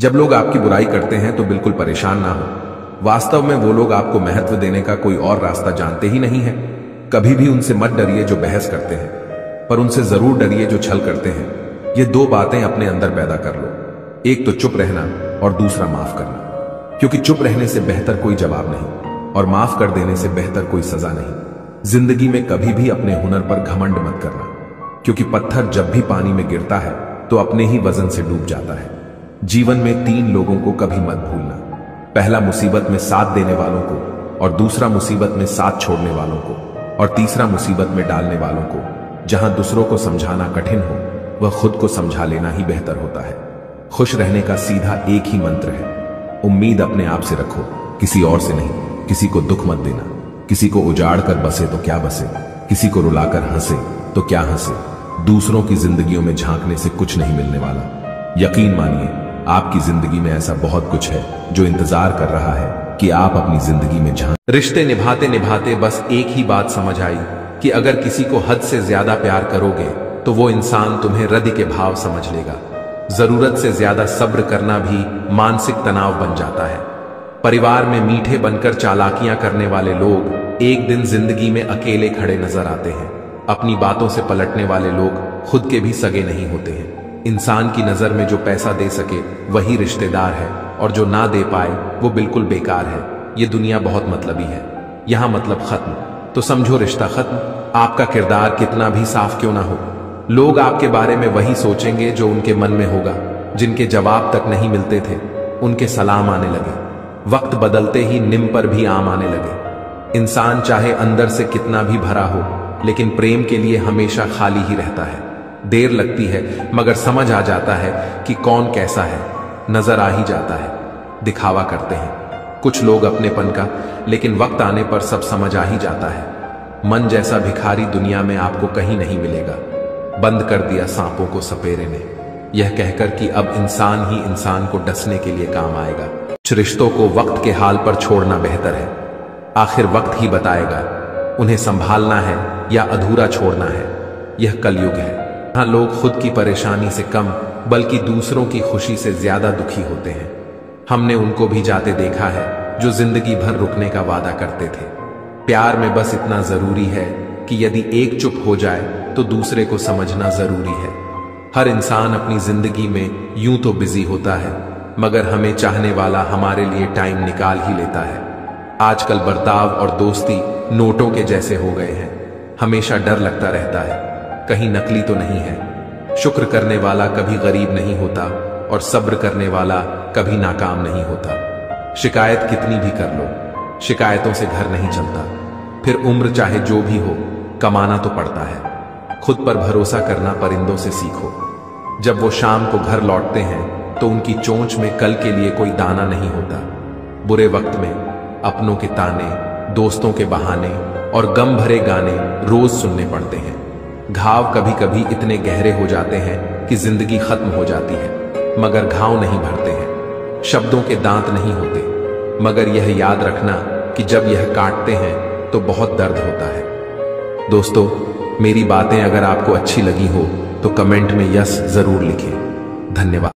जब लोग आपकी बुराई करते हैं तो बिल्कुल परेशान ना हो। वास्तव में वो लोग आपको महत्व देने का कोई और रास्ता जानते ही नहीं है। कभी भी उनसे मत डरिए जो बहस करते हैं, पर उनसे ज़रूर डरिए जो छल करते हैं। ये दो बातें अपने अंदर पैदा कर लो। एक तो चुप रहना और दूसरा माफ़ करना। क्योंकि चुप रहने से बेहतर कोई जवाब नहीं और माफ़ कर देने से बेहतर कोई सजा नहीं। ज़िंदगी में कभी भी अपने हुनर पर घमंड मत करना। क्योंकि पत्थर जब भी पानी में गिरता है तो अपने ही वज़न से डूब जाता है। जीवन में तीन लोगों को कभी मत भूलना। पहला मुसीबत में साथ देने वालों को और दूसरा मुसीबत में साथ छोड़ने वालों को और तीसरा मुसीबत में डालने वालों को। जहाँ दूसरों को समझाना कठिन हो, वह खुद को समझा लेना ही बेहतर होता है। खुश रहने का सीधा एक ही मंत्र है, उम्मीद अपने आप से रखो, किसी और से नहीं, किसी को दुख मत देना। किसी को उजाड़ कर बसे तो क्या बसे, किसी को रुलाकर हंसे तो क्या हंसे। दूसरों की जिंदगियों में झांकने से कुछ नहीं मिलने वाला। यकीन मानिए आपकी ज़िंदगी में ऐसा बहुत कुछ है जो इंतज़ार कर रहा है कि आप अपनी ज़िंदगी में झाँक रिश्ते निभाते निभाते बस एक ही बात समझ आई कि अगर किसी को हद से ज़्यादा प्यार करोगे तो वो इंसान तुम्हें रद्द के भाव समझ लेगा। ज़रूरत से ज़्यादा सब्र करना भी मानसिक तनाव बन जाता है। परिवार में मीठे बनकर चालाकियाँ करने वाले लोग एक दिन ज़िंदगी में अकेले खड़े नज़र आते हैं। अपनी बातों से पलटने वाले लोग खुद के भी सगे नहीं होते हैं। इंसान की नज़र में जो पैसा दे सके, वही रिश्तेदार है, और जो ना दे पाए, वो बिल्कुल बेकार है। ये दुनिया बहुत मतलबी है। यहाँ मतलब खत्म। तो समझो रिश्ता खत्म। आपका किरदार कितना भी साफ़ क्यों ना हो। लोग आपके बारे में वही सोचेंगे जो उनके मन में होगा, जिनके जवाब तक नहीं मिलते थे। उनके सलाम आने लगे। वक्त बदलते ही निम पर भी आम आने लगे। इंसान चाहे अंदर से कितना भी भरा हो, लेकिन प्रेम के लिए हमेशा खाली ही रहता है। देर लगती है, मगर समझ आ जाता है कि कौन कैसा है। नज़र आ ही जाता है। दिखावा करते हैं। कुछ लोग अपनेपन का, लेकिन वक्त आने पर सब समझ आ ही जाता है। मन जैसा भिखारी दुनिया में आपको कहीं नहीं मिलेगा। बंद कर दिया सांपों को सपेरे ने। यह कहकर कि अब इंसान ही इंसान को डसने के लिए काम आएगा। रिश्तों को वक्त के हाल पर छोड़ना बेहतर है। आखिर वक्त ही बताएगा। उन्हें संभालना है या अधूरा छोड़ना है। यह कलयुग है। यहाँ लोग खुद की परेशानी से कम, बल्कि दूसरों की खुशी से ज़्यादा दुखी होते हैं। हमने उनको भी जाते देखा है, जो ज़िंदगी भर रुकने का वादा करते थे। प्यार में बस इतना ज़रूरी है कि यदि एक चुप हो जाए तो दूसरे को समझना ज़रूरी है। हर इंसान अपनी ज़िंदगी में यूँ तो बिज़ी होता है, मगर हमें चाहने वाला हमारे लिए टाइम निकाल ही लेता है। आजकल बर्ताव और दोस्ती नोटों के जैसे हो गए हैं। हमेशा डर लगता रहता है। कहीं नकली तो नहीं है। शुक्र करने वाला कभी गरीब नहीं होता और सब्र करने वाला कभी नाकाम नहीं होता। शिकायत कितनी भी कर लो, शिकायतों से घर नहीं चलता। फिर उम्र चाहे जो भी हो, कमाना तो पड़ता है। खुद पर भरोसा करना परिंदों से सीखो। जब वो शाम को घर लौटते हैं तो उनकी चोंच में कल के लिए कोई दाना नहीं होता। बुरे वक्त में अपनों के ताने, दोस्तों के बहाने और गम भरे गाने रोज सुनने पड़ते हैं। घाव कभी कभी इतने गहरे हो जाते हैं कि ज़िंदगी खत्म हो जाती है, मगर घाव नहीं भरते हैं। शब्दों के दांत नहीं होते, मगर यह याद रखना कि जब यह काटते हैं तो बहुत दर्द होता है। दोस्तों, मेरी बातें अगर आपको अच्छी लगी हो तो कमेंट में यस ज़रूर लिखें। धन्यवाद।